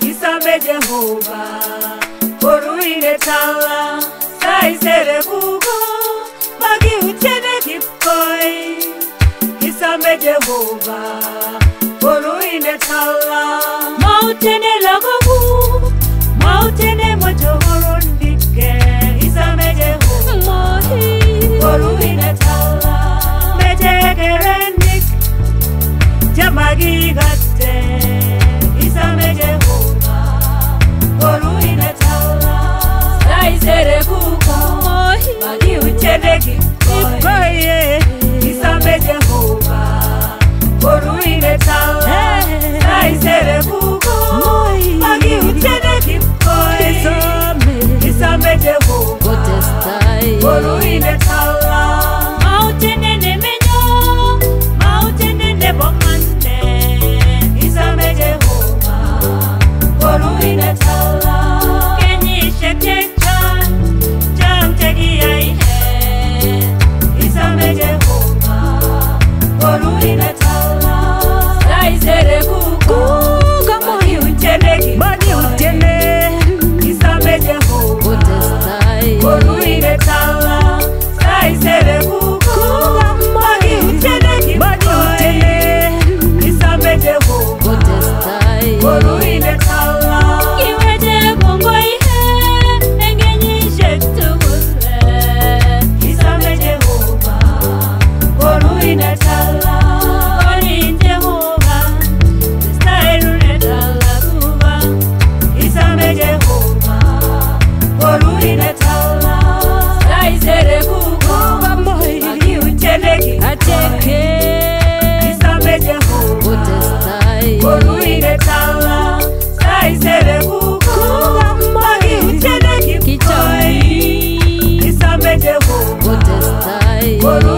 chisambe jehovha korui netala saisere kuko magi utenekipoi chisambe jehovha korui netala mautenelakok good time.